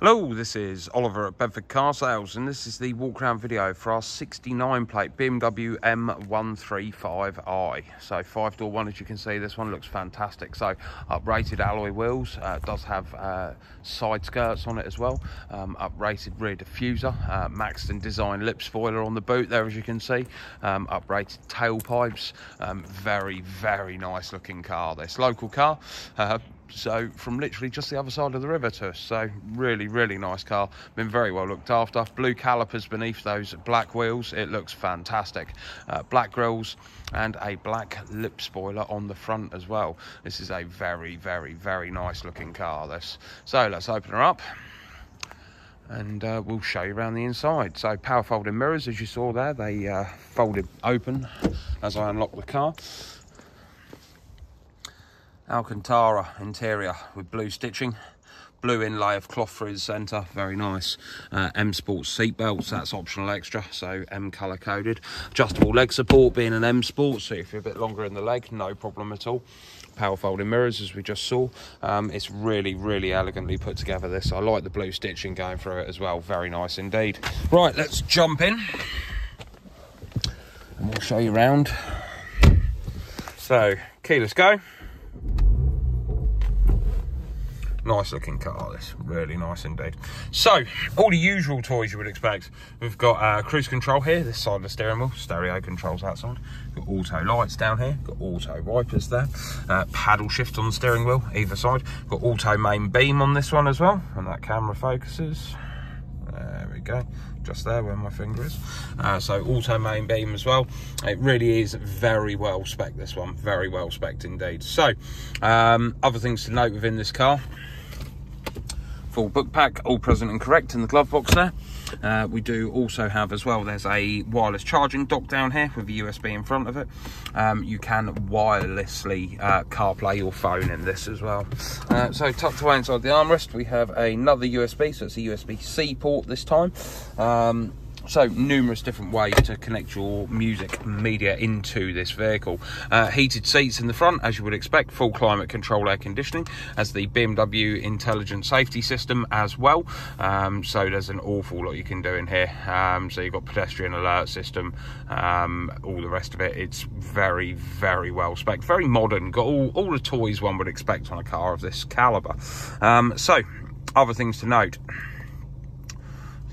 Hello, this is Oliver at Bedford Car Sales, and this is the walk around video for our 69 plate BMW M135i. So, five door one, as you can see, this one looks fantastic. So, uprated alloy wheels, uh, does have uh, side skirts on it as well, um, uprated rear diffuser, uh, Maxton design lip spoiler on the boot there, as you can see, um, uprated tailpipes, um, very, very nice looking car. This local car. So from literally just the other side of the river to us so really really nice car. Been very well looked after. Blue calipers beneath those black wheels. It looks fantastic. Uh, black grills and a black lip spoiler on the front as well. This is a very very very nice looking car this. So let's open her up and uh, we'll show you around the inside. So power folding mirrors, as you saw there, they uh, folded open as I unlocked the car. Alcantara interior with blue stitching blue inlay of cloth through the centre very nice. Uh, m sports seat belts that's optional extra so m color coded. Adjustable leg support being an m sport so if you're a bit longer in the leg no problem at all. Power folding mirrors as we just saw. Um, it's really really elegantly put together this. I like the blue stitching going through it as well. Very nice indeed. Right let's jump in. And we'll show you around. So keyless go Nice looking car, this. Really nice indeed. So, all the usual toys you would expect. We've got uh, cruise control here, this side of the steering wheel. Stereo controls outside. Got auto lights down here. Got auto wipers there. Uh, paddle shift on the steering wheel, either side. Got auto main beam on this one as well. And that camera focuses. There we go just there where my finger is. Uh, so auto main beam as well. It really is very well spec this one, very well spec indeed. So um, other things to note within this car full book pack, all present and correct in the glove box there. Uh, we do also have as well, there's a wireless charging dock down here with a USB in front of it. Um, you can wirelessly uh, CarPlay your phone in this as well. Uh, so tucked away inside the armrest, we have another USB, so it's a USB-C port this time. Um, so numerous different ways to connect your music media into this vehicle. Uh, heated seats in the front, as you would expect, full climate control air conditioning, as the BMW intelligent safety system as well. Um, so there's an awful lot you can do in here. Um, so you've got pedestrian alert system, um, all the rest of it. It's very, very well spec, very modern. Got all, all the toys one would expect on a car of this caliber. Um, so other things to note.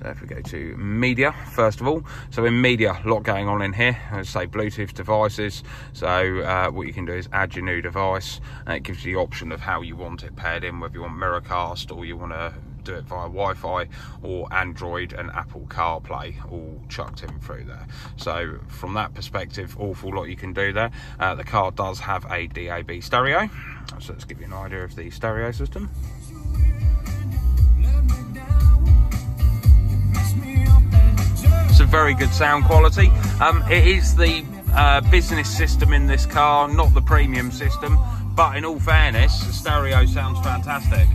So if we go to media, first of all, so in media, a lot going on in here. As say Bluetooth devices. So uh, what you can do is add your new device, and it gives you the option of how you want it paired in, whether you want Miracast or you want to do it via Wi-Fi or Android and Apple CarPlay all chucked in through there. So from that perspective, awful lot you can do there. Uh, the car does have a DAB stereo, so let's give you an idea of the stereo system. Very good sound quality. Um, it is the uh, business system in this car, not the premium system. But in all fairness, the stereo sounds fantastic.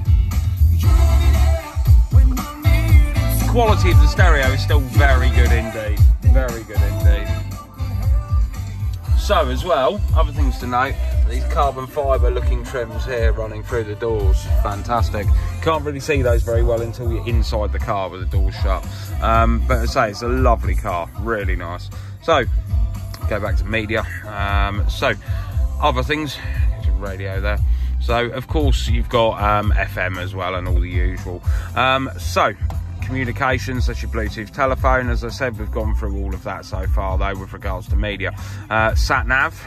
The quality of the stereo is still very good indeed. Very good indeed. So as well, other things to note, these carbon fibre looking trims here running through the doors, fantastic. Can't really see those very well until you're inside the car with the doors shut. Um, but as I say, it's a lovely car, really nice. So, go back to media. Um, so, other things, radio there. So, of course, you've got um, FM as well and all the usual. Um, so, communications, that's your Bluetooth telephone. As I said, we've gone through all of that so far, though, with regards to media. Uh, sat nav,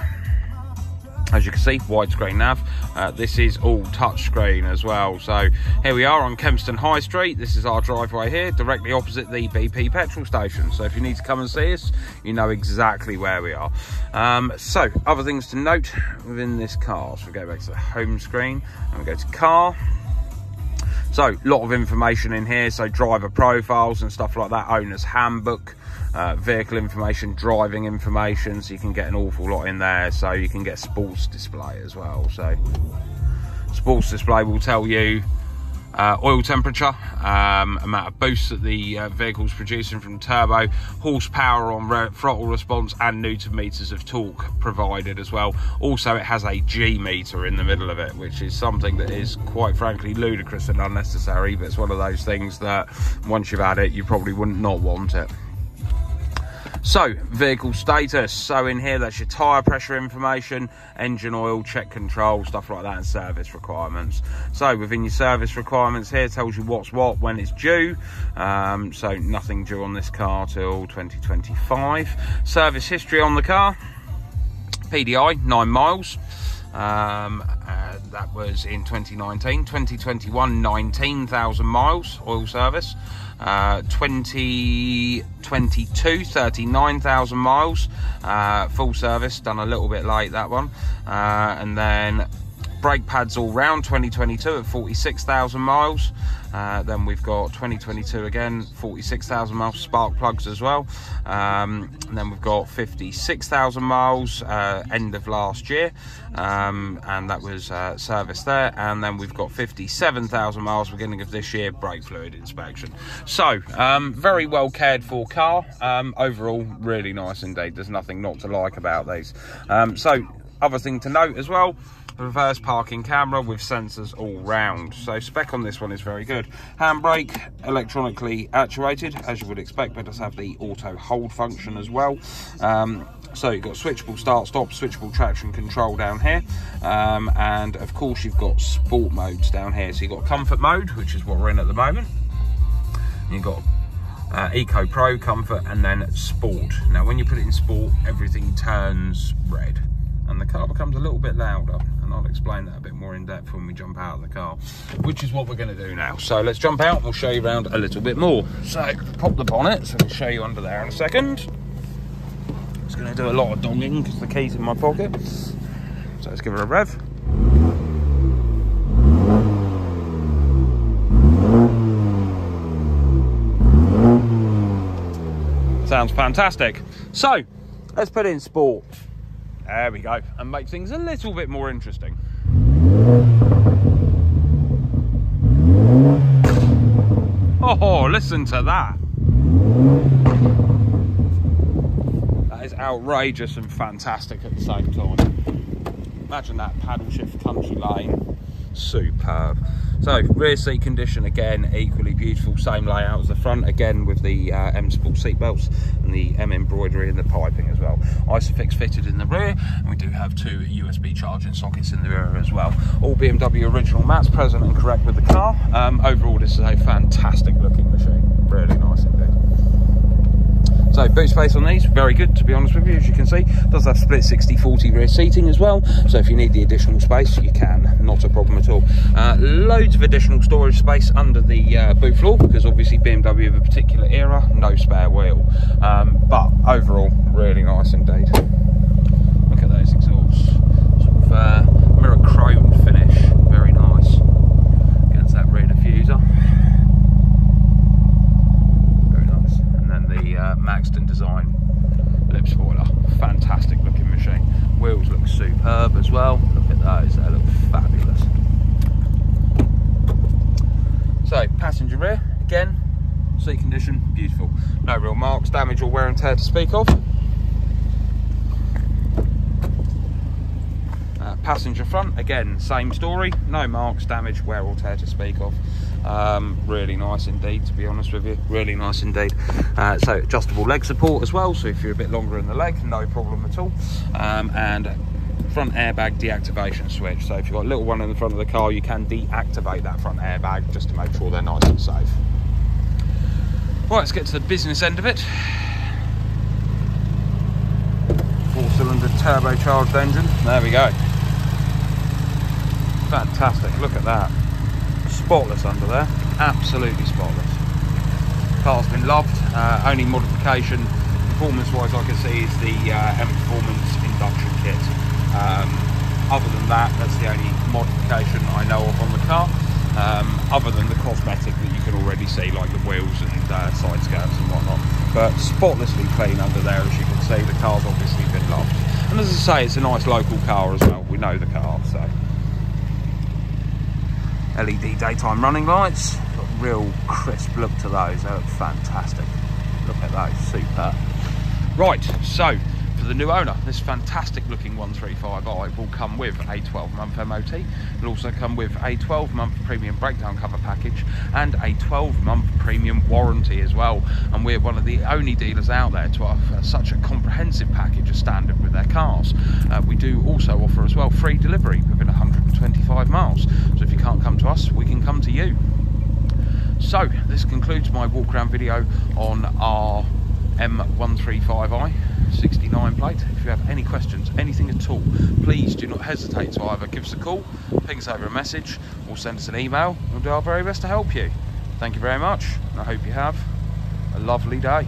as you can see widescreen nav. Uh, this is all touchscreen as well. So here we are on Kempston High Street. This is our driveway here directly opposite the BP petrol station. So if you need to come and see us you know exactly where we are. Um, so other things to note within this car. So we go back to the home screen and we go to car so a lot of information in here so driver profiles and stuff like that owner's handbook uh, vehicle information, driving information, so you can get an awful lot in there. So you can get sports display as well. So sports display will tell you uh, oil temperature, um, amount of boost that the uh, vehicle's producing from turbo, horsepower on re- throttle response, and newton meters of torque provided as well. Also, it has a G meter in the middle of it, which is something that is quite frankly ludicrous and unnecessary. But it's one of those things that once you've had it, you probably wouldn't not want it. So, vehicle status. So in here, that's your tyre pressure information, engine oil, check control, stuff like that, and service requirements. So within your service requirements here, tells you what's what, when it's due. Um, so nothing due on this car till 2025. Service history on the car. PDI, nine miles. Um, uh, that was in 2019. 2021, 19,000 miles oil service. Uh, 2022, 39,000 miles uh, full service. Done a little bit late that one. Uh, and then brake pads all round 2022 at 46,000 miles. Uh, then we've got 2022 again, 46,000 miles spark plugs as well. Um, and then we've got 56,000 miles uh, end of last year, um, and that was uh, service there. And then we've got 57,000 miles beginning of this year, brake fluid inspection. So, um, very well cared for car. Um, overall, really nice indeed. There's nothing not to like about these. Um, so, other thing to note as well reverse parking camera with sensors all round. So spec on this one is very good. Handbrake, electronically actuated, as you would expect, but does have the auto hold function as well. Um, so you've got switchable start stop, switchable traction control down here. Um, and of course you've got sport modes down here. So you've got comfort mode, which is what we're in at the moment. You've got uh, Eco Pro, Comfort, and then Sport. Now, when you put it in Sport, everything turns red and the car becomes a little bit louder and I'll explain that a bit more in depth when we jump out of the car which is what we're going to do now. So let's jump out and we'll show you around a little bit more. So pop the bonnet so we'll show you under there in a second. It's going to do a lot of donging because the key's in my pocket. So let's give her a rev sounds fantastic. So let's put in sport there we go. And make things a little bit more interesting. Oh, listen to that. That is outrageous and fantastic at the same time. Imagine that paddle shift country lane. Superb. So rear seat condition again equally beautiful, same layout as the front again with the uh, M Sport seat belts and the M embroidery and the piping as well. Isofix fitted in the rear and we do have two USB charging sockets in the rear as well. All BMW original mats present and correct with the car. Um, overall this is a fantastic looking machine, really nice indeed. So boot space on these, very good to be honest with you, as you can see. Does have split 60-40 rear seating as well, so if you need the additional space, you can, not a problem at all. Uh, loads of additional storage space under the uh, boot floor, because obviously BMW of a particular era, no spare wheel. Um, but overall, really nice indeed. Look at those exhausts, sort of uh, mirror chrome finish, very nice against that rear diffuser. Maxton design lip spoiler. Fantastic looking machine. Wheels look superb as well. Look at those, they look fabulous. So, passenger rear, again, seat condition, beautiful. No real marks, damage or wear and tear to speak of. Uh, passenger front, again, same story. No marks, damage, wear or tear to speak of. Um, really nice indeed, to be honest with you. Really nice indeed. Uh, so adjustable leg support as well. So if you're a bit longer in the leg, no problem at all. Um, and front airbag deactivation switch. So if you've got a little one in the front of the car, you can deactivate that front airbag just to make sure they're nice and safe. Right, let's get to the business end of it. Four cylinder turbocharged engine. There we go. Fantastic, look at that spotless under there, absolutely spotless. Car's been loved, uh, only modification performance-wise I can see is the uh, M Performance induction kit. Um, other than that, that's the only modification I know of on the car. Um, other than the cosmetic that you can already see, like the wheels and uh, side skirts and whatnot. But spotlessly clean under there, as you can see. The car's obviously been loved. And as I say, it's a nice local car as well. We know the car, so LED daytime running lights. Got real crisp look to those. They look fantastic. Look at those, super. Right, so for the new owner, this fantastic looking 135i will come with a 12 month MOT. It'll also come with a 12 month premium breakdown cover package and a 12 month premium warranty as well. And we're one of the only dealers out there to offer such a comprehensive package as standard with their cars. Uh, we do also offer as well free delivery within 125 miles. So if you can't come to us, we can come to you. So this concludes my walk around video on our M135i 69 plate. If you have any questions, anything at all, please do not hesitate to either give us a call, ping us over a message, or send us an email. We'll do our very best to help you. Thank you very much, and I hope you have a lovely day.